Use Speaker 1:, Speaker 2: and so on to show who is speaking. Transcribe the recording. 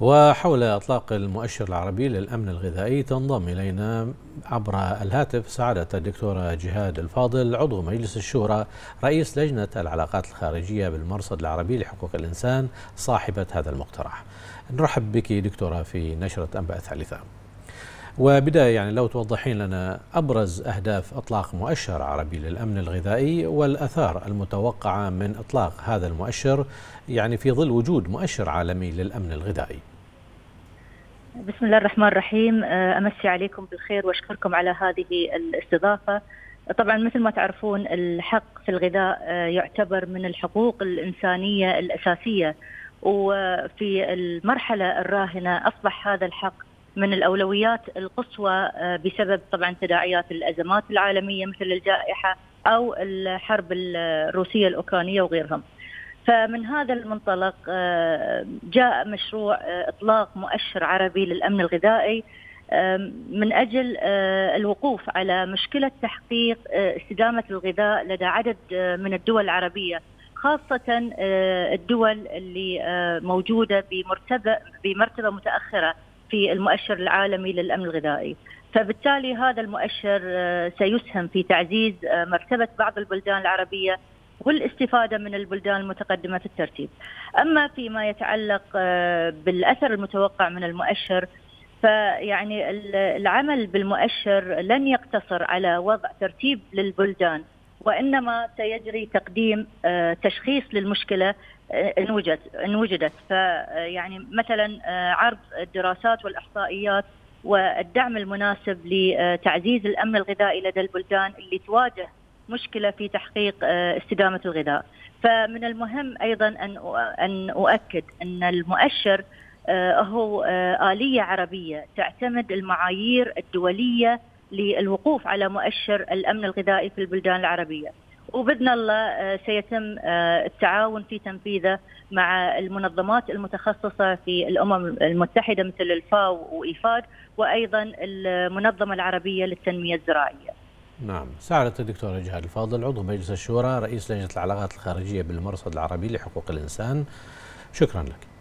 Speaker 1: وحول أطلاق المؤشر العربي للأمن الغذائي تنضم إلينا عبر الهاتف سعادة الدكتوره جهاد الفاضل عضو مجلس الشورى رئيس لجنة العلاقات الخارجية بالمرصد العربي لحقوق الإنسان صاحبة هذا المقترح. نرحب بك دكتورة في نشرة أنباء ثالثة. وبداية يعني لو توضحين لنا أبرز أهداف إطلاق مؤشر عربي للأمن الغذائي والأثار المتوقعة من إطلاق هذا المؤشر يعني في ظل وجود مؤشر عالمي للأمن الغذائي.
Speaker 2: بسم الله الرحمن الرحيم أمسي عليكم بالخير وأشكركم على هذه الاستضافة. طبعا مثل ما تعرفون الحق في الغذاء يعتبر من الحقوق الإنسانية الأساسية وفي المرحلة الراهنة أصبح هذا الحق من الأولويات القصوى بسبب طبعا تداعيات الأزمات العالمية مثل الجائحة أو الحرب الروسية الأوكرانية وغيرهم. فمن هذا المنطلق جاء مشروع إطلاق مؤشر عربي للأمن الغذائي من أجل الوقوف على مشكلة تحقيق استدامة الغذاء لدى عدد من الدول العربية خاصة الدول اللي موجودة بمرتبة بمرتبة متأخرة في المؤشر العالمي للأمن الغذائي. فبالتالي هذا المؤشر سيسهم في تعزيز مرتبة بعض البلدان العربية والاستفادة من البلدان المتقدمة في الترتيب. أما فيما يتعلق بالأثر المتوقع من المؤشر فيعني العمل بالمؤشر لن يقتصر على وضع ترتيب للبلدان وإنما سيجري تقديم تشخيص للمشكلة إن وجد إن وجدت. فيعني مثلا عرض الدراسات والإحصائيات والدعم المناسب لتعزيز الأمن الغذائي لدى البلدان اللي تواجه مشكلة في تحقيق استدامة الغذاء. فمن المهم أيضا أن أن أؤكد أن المؤشر هو آلية عربية تعتمد المعايير الدولية للوقوف على مؤشر الأمن الغذائي في البلدان العربية وبإذن الله سيتم التعاون في تنفيذه مع المنظمات المتخصصة في الأمم المتحدة مثل الفاو وإيفاد وأيضا المنظمة العربية للتنمية الزراعية.
Speaker 1: نعم، سعادة الدكتورة جهاد الفاضل عضو مجلس الشورى رئيس لجنة العلاقات الخارجية بالمرصد العربي لحقوق الإنسان. شكرا لك.